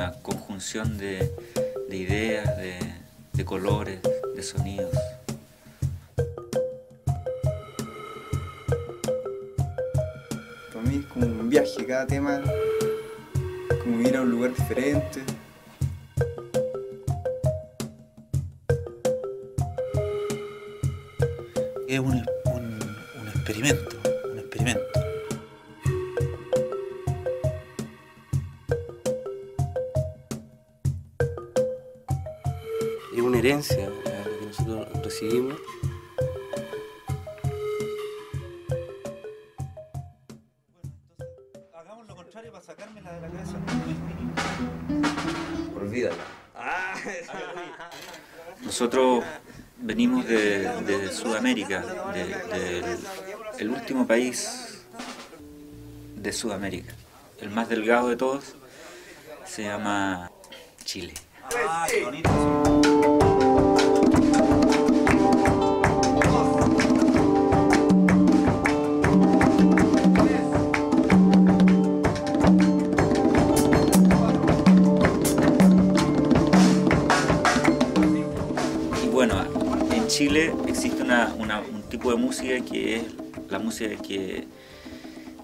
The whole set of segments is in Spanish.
una conjunción de, ideas, de colores, de sonidos. Para mí es como un viaje, cada tema es como ir a un lugar diferente. Es un, un experimento, un experimento. Herencia que nosotros recibimos. Nosotros venimos de, Sudamérica, el último país de Sudamérica, el más delgado de todos, se llama Chile. Ah, Chile existe un tipo de música que es la música que,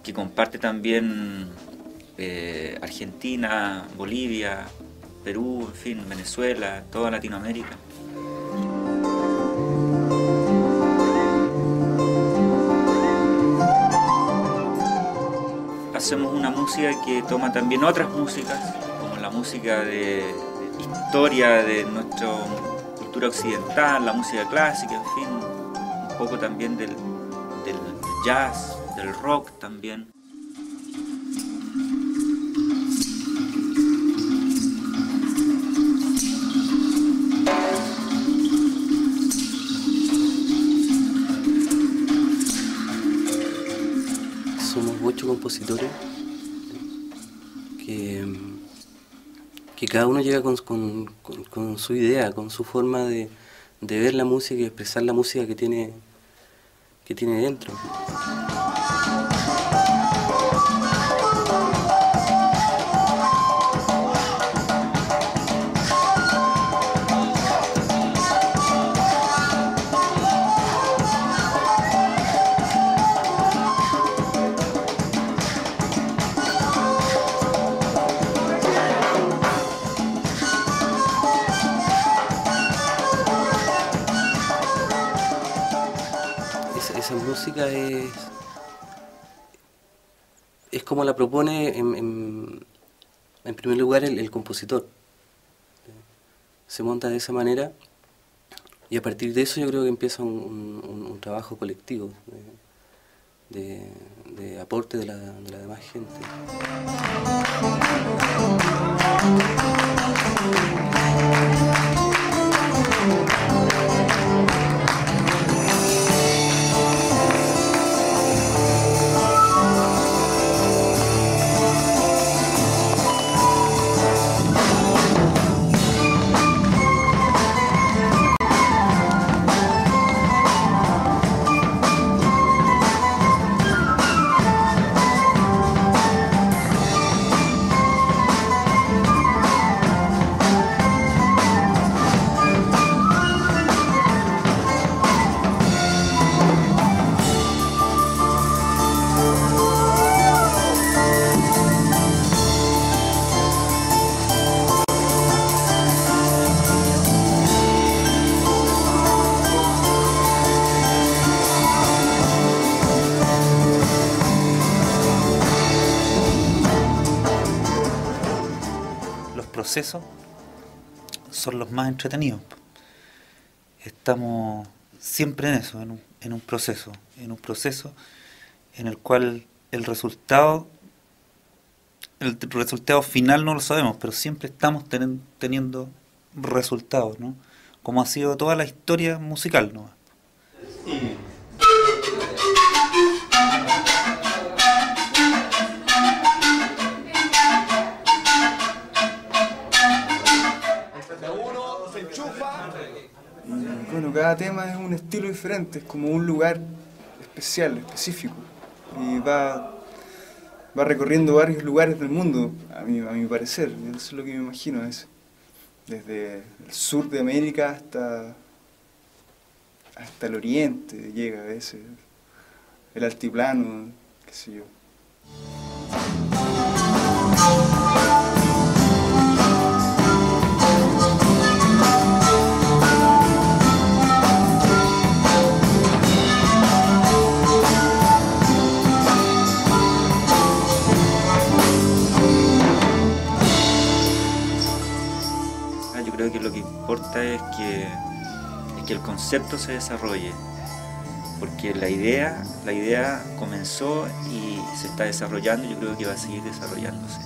que comparte también eh, Argentina, Bolivia, Perú, en fin, Venezuela, toda Latinoamérica. Hacemos una música que toma también otras músicas, como la música de historia de nuestro occidental, la música clásica, en fin, un poco también del, del jazz, del rock también. Somos ocho compositores que que cada uno llega con, su idea, con su forma de, de, ver la música y expresar la música que tiene, que tiene dentro. Es, es como la propone en, en, primer lugar el, compositor. Se monta de esa manera y a partir de eso yo creo que empieza un, trabajo colectivo de, aporte de la, de la demás gente. Son los más entretenidos. Estamos siempre en eso, en un, en un proceso, en un proceso en el cual el resultado, el resultado final no lo sabemos, pero siempre estamos teniendo resultados, ¿no? Como ha sido toda la historia musical, ¿no? Cada tema es un estilo diferente, es como un lugar especial, específico. Y va, va recorriendo varios lugares del mundo, a mi, a mi parecer. Eso es lo que me imagino. Eso. Desde el sur de América hasta, hasta el oriente llega a veces. El altiplano, qué sé yo. Creo que lo que importa es que, es que el concepto se desarrolle, porque la idea, la idea comenzó y se está desarrollando yo creo que va a seguir desarrollándose.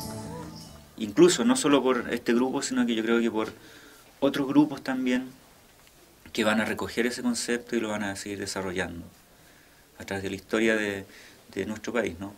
Incluso no solo por este grupo, sino que yo creo que por otros grupos también que van a recoger ese concepto y lo van a seguir desarrollando a través de la historia de, de nuestro país, ¿no?